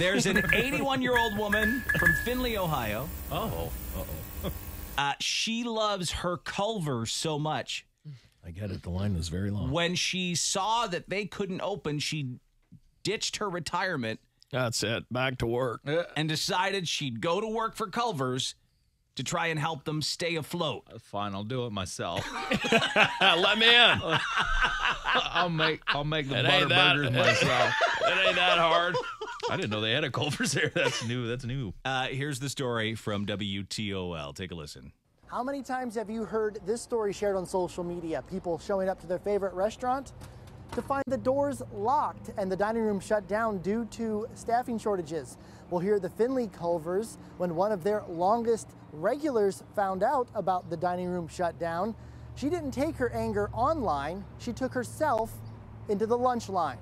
There's an 81 year old woman from Findlay, Ohio. Oh, uh-oh. Uh, she loves her Culvers so much. I get it. The line was very long. When she saw that they couldn't open, she ditched her retirement That's it. Back to work. and decided she'd go to work for Culver's to try and help them stay afloat. Fine, I'll do it myself. Let me in. I'll make I'll make the It butter burgers myself. it ain't that hard. I didn't know they had a Culver's there. That's new. That's new. Uh, here's the story from WTOL. Take a listen. How many times have you heard this story shared on social media? People showing up to their favorite restaurant to find the doors locked and the dining room shut down due to staffing shortages. We'll hear the Findlay Culvers when one of their longest regulars found out about the dining room shut down. She didn't take her anger online, she took herself into the lunch line.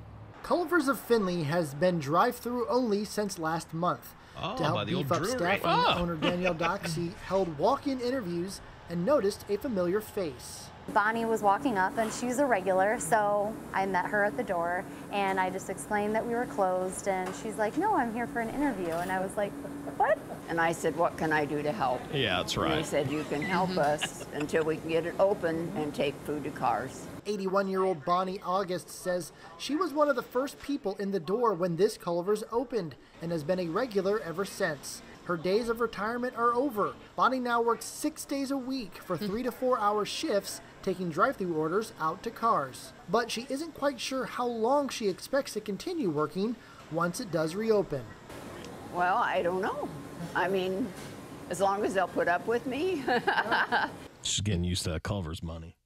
Culver's of Findlay has been drive-through only since last month. Oh, to help by the old beef up staffing, Ah. owner Danielle Doxey held walk-in interviews and noticed a familiar face. Bonnie was walking up and she's a regular, so I met her at the door and I just explained that we were closed and she's like, "No, I'm here for an interview." And I was like, "What?" And I said, What can I do to help? Yeah, that's right. And he said, You can help mm-hmm. us until we can get it open and take food to cars. 81 year old Bonnie August says she was one of the first people in the door when this Culver's opened and has been a regular ever since. Her days of retirement are over. Bonnie now works six days a week for hmm. three to four hour shifts, taking drive through orders out to cars. But she isn't quite sure how long she expects to continue working once it does reopen. Well, I don't know. I mean, as long as they'll put up with me. She's getting used to Culver's money.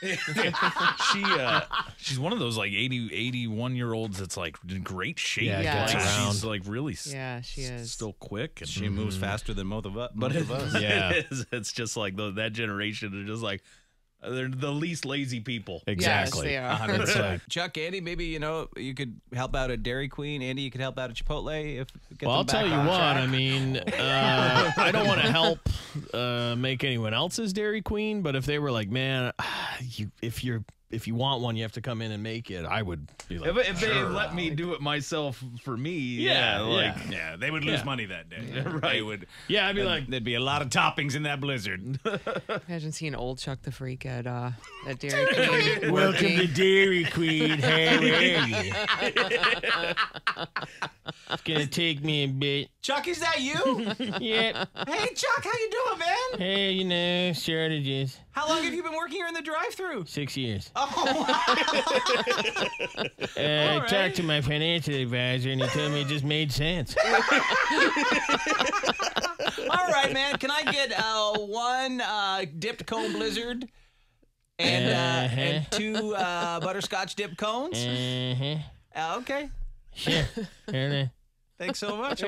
she uh she's one of those like 80 81 year olds that's like in great shape Yeah, gets like, around. she's like really s- Yeah, she is. still quick and She moves faster than both of us. but Both it, of us. Yeah. it is, it's just like the, that generation are just like they're the least lazy people Exactly. Yes, they are. It's Chuck, Andy, maybe you know you could help out at Dairy Queen. Andy, you could help out at Chipotle. If get well, I'll back tell you what. track. I mean, uh, I don't want to help uh, make anyone else's Dairy Queen, but if they were like, man, you, if you're if you want one, you have to come in and make it. I would be like, if, if they let me do it myself for me Yeah, yeah, like yeah. Yeah, they would lose Yeah. money that day. right. They would. yeah, I'd be like, There'd be a lot of toppings in that blizzard. Imagine seeing old Chuck the Freak at uh, at Dairy Queen. welcome to. Dairy Queen. How are you? it's gonna take me a bit. Chuck, is that you? Yep. hey, Chuck, how you doing, man? Hey, you know, shortages. How long have you been working here in the drive-through? Six years. Oh, Uh, I right. talked to my financial advisor, and he told me it just made sense. all right, man. Can I get uh, one uh, dipped cone blizzard and uh, Uh-huh. and two uh, butterscotch dipped cones? Uh-huh. Uh, okay. Sure. Sure. Thanks so much. I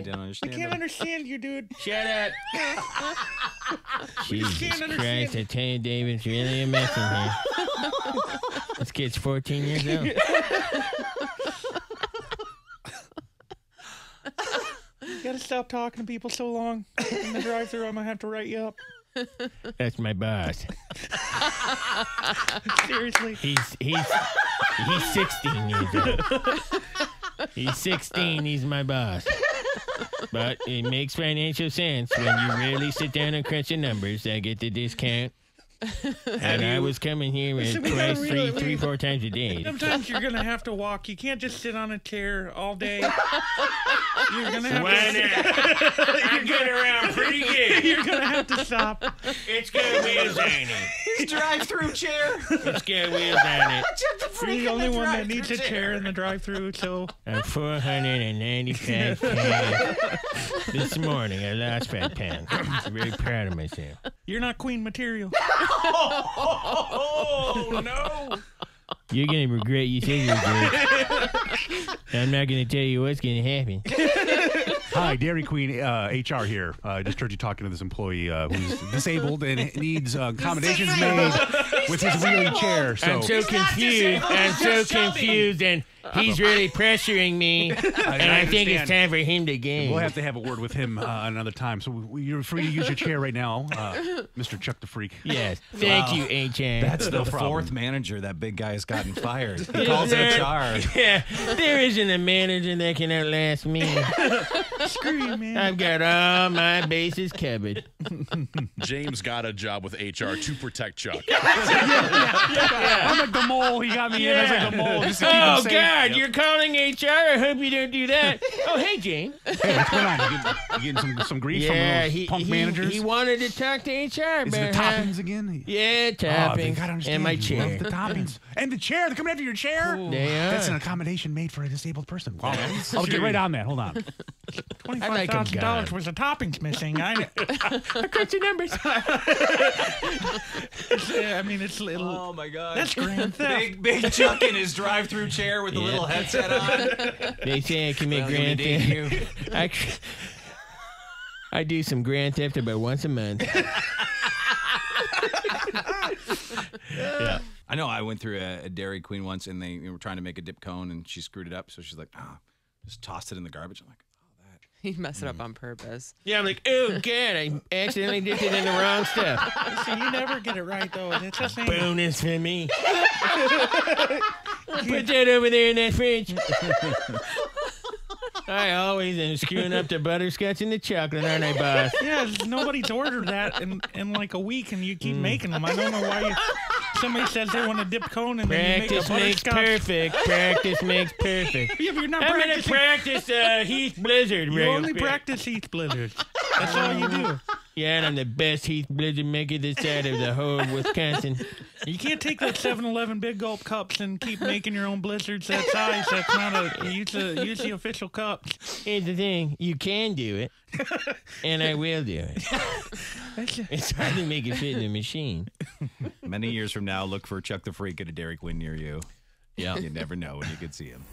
don't understand. Can't them. understand you, dude. Shut up. Jesus Christ, I tell you, David, it's really a mess in here. this kid's 14 years old. You gotta stop talking to people so long in the drive-through. I'm gonna have to write you up. That's my boss. Seriously. He's he's he's 16 years old. He's 16. He's my boss. But it makes financial sense when you really sit down and crunch the numbers. I get the discount. And I was coming here and Listen, twice, three, really- three, four times a day. Sometimes you're gonna have to walk. You can't just sit on a chair all day. You're gonna have Why to. not? I'm getting around pretty good. You're gonna have to stop. It's gonna be a it. His drive-through chair. It's got wheels on it. Chuck the freak You're the only one that drive-thru needs a chair in the drive-through. So I'm 495 pounds. this morning I lost five pounds. I'm very proud of myself. you're not queen material. Oh no! You're gonna regret you said you were I'm not gonna tell you what's gonna happen. Hi, Dairy Queen uh, HR here. Uh, I just heard you talking to this employee uh, who's disabled and needs uh, accommodations made with his wheeling chair. So, I'm so confused. I'm so confused, and He's really pressuring me, and I, think it's time for him to game. We'll have to have a word with him uh, another time. So we- you're free to use your chair right now, uh, Mr. Chuck the Freak. yes, thank Wow. you, HR. That's the No fourth manager that big guy has gotten fired. He Is calls there- HR. Yeah, there isn't a manager that can outlast me. Screw you, man. I've got all my bases covered. James got a job with HR to protect Chuck. I'm like the mole. He got me in as like the mole. Just to keep him Oh safe. God, Yep. you're calling HR. I hope you don't do that. Oh, hey, Jane. Hey, what's going on? You getting, you getting some, some grief from Yeah, those he, punk he, managers? he wanted to talk to HR Is it the toppings again? Yeah, Oh, toppings. gotta understand. and my chair. love the toppings. And the chair. They're coming after your chair. They That's an accommodation made for a disabled person. Wow. I'll get right on that. Hold on. Twenty-five like 'em thousand dollars gone. worth of toppings missing. I, I cut your numbers. yeah, I mean, it's little. Oh my god. That's grand theft. Big big Chuck in his drive-through chair with the Yeah. little headset on. They say I can make Well, grand you need theft. I, c- I do some grand theft about once a month. yeah. I know. I went through a, a Dairy Queen once, and they were trying to make a dip cone, and she screwed it up. So she's like, "Ah, just tossed it in the garbage." I'm like, He'd mess it up on purpose. Yeah, I'm like, oh God, I accidentally dipped it in the wrong stuff. See, you never get it right though. It's a thing. Bonus for me. Put that over there in that fridge. I always am screwing up the butterscotch and the chocolate, aren't I, boss? Yeah, nobody's ordered that in, in like a week, and you keep Mm. making them. I don't know why you. Somebody says they want a dip cone, and then you make Practice makes butterscotch. perfect. Practice makes perfect. Yeah, but you're not I'm gonna practicing. practice uh, Heath Blizzard. You real only quick. practice Heath Blizzards. That's all you do. Yeah, and I'm the best Heath Blizzard maker this side of the whole Wisconsin. You can't take those 7-Eleven big gulp cups and keep making your own blizzards that size. That's not a use the use the official cups. Here's the thing: you can do it, and I will do it. It's hard to make it fit in a machine. Many years from now, look for Chuck the Freak at a Dairy Queen near you. Yeah. You never know when you could see him.